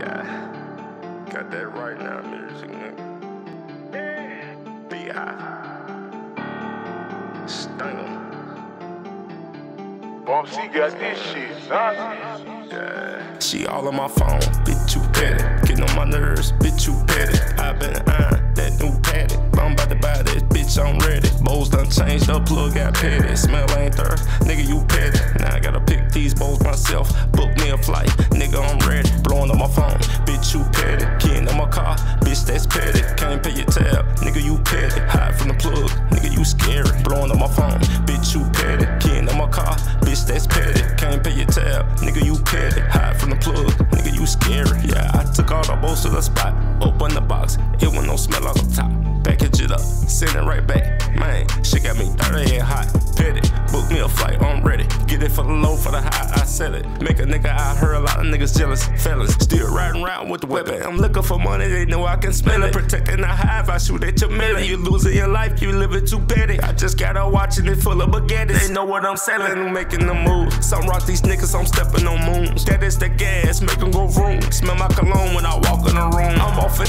Yeah. Got that right now, music, nigga. Be high. Bump C got this shit, huh? Yeah. She all on my phone, bitch, you petty. Getting on my nerves, bitch, you petty. I been eyeing that new patty. I'm about to buy this, bitch, I'm ready. Bowls done changed the plug got petty. Smell ain't there, nigga, you petty. Now I gotta pick these bowls myself. Book me a flight, On my phone, bitch, you petty. Getting in my car, bitch, that's petty. Can't pay your tab, nigga, you petty. Hide from the plug, nigga, you scary. Yeah, I took all the bolts to the spot. Open the box, it was no smell on the top. Package it up, send it right back. Man, shit got me dirty and hot. Petty, book me a flight, it for the low, for the high, I sell it. Make a nigga, I heard a lot of niggas jealous. Fellas, still riding around with the weapon. I'm looking for money, they know I can spend it. Protecting the hive, I shoot at your million. You losing your life, you living too petty. I just got her watching it full of baguettes. They know what I'm selling, I'm making the move. Some rock these niggas, I'm stepping on moons. That is the gas, make them go vroom. Smell my cologne when I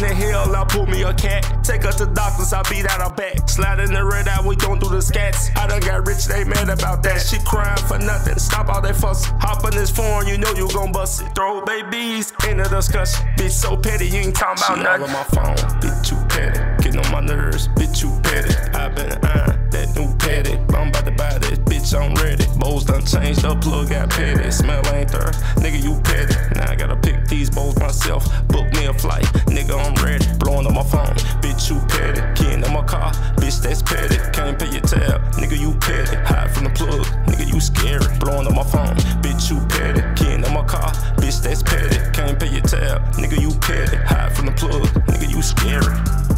in the room. I'm off in the hill, I pull me a cat. Take her to doctors, I beat out her back. Slide in the red eye, we don't do the scats. I done got rich, they mad about that. She crying for nothing. Stop all that fuss. Hop on this phone, you know you gon' bust it. Throw babies in the discussion. Bitch so petty, you ain't talking about she nothing. On my phone, bitch you petty. Getting on my nerves, bitch you petty. I been eyeing that new petty. I'm about to buy this, bitch I'm ready. Bowls done changed, the plug got petty. Smell ain't there, nigga you petty. Now I gotta pick these bowls myself. Book me a flight, nigga I'm ready. Blowing on my phone, bitch you petty. Getting in my car, bitch that's petty. Can't pay your tab, nigga you petty. Hide from the plug, nigga you scary. Blowing on my phone, bitch you petty. Getting in my car, bitch that's petty. Can't pay your tab, nigga you petty. Hide from the plug, nigga you scary.